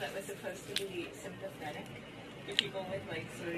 that was supposed to be sympathetic to people with like sort of.